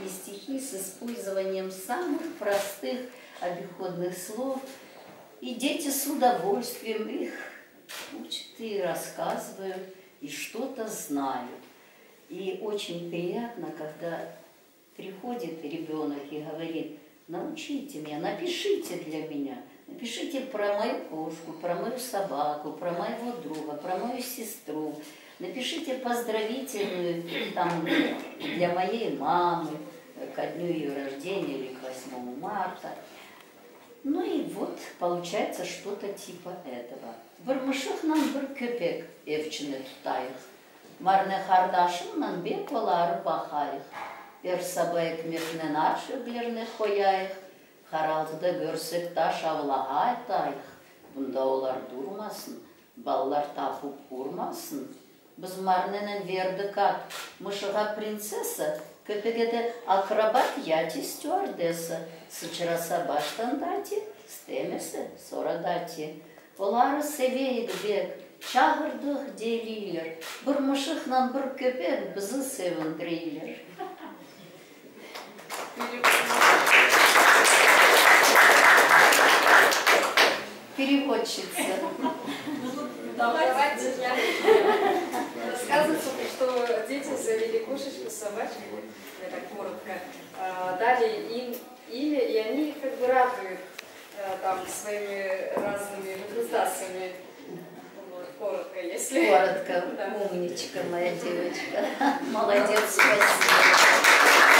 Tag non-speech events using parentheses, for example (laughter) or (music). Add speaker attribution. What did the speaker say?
Speaker 1: короткие стихи с использованием самых простых обиходных слов. И дети с удовольствием их учат и рассказывают, и что-то знают. И очень приятно, когда приходит ребенок и говорит, научите меня, напишите для меня, напишите про мою кошку, про мою собаку, про моего друга, про мою сестру, напишите поздравительную там, для моей мамы ко дню ее рождения или к 8 марта. Ну и вот получается что-то типа этого. Бармашахнан бір köpek evçini tutayıq. Марне хардашымнан бек олары саба екмекнен аш өглерне қояйық. Қаралтыда көрсек таш авлаға айтайық. Бұнда олар durmasın, баллар тапып урмасын. бұзмарненен верді кат, мұшыға принцесса, көпегеде акробат яти стюардесса, сычыраса баштандати, стемесі сорадати. Олары севейді бек, чағырдық делилер бір мұшықнан бір көпек бізі севіндірейлер. Переводчица.
Speaker 2: Давайте я. Собачку, я так коротко, а, дали им имя, и они как бы радуют а, там своими разными. Вот, коротко, если...
Speaker 1: Коротко, (laughs)
Speaker 2: Да.
Speaker 1: умничка моя девочка. (laughs) Молодец, спасибо.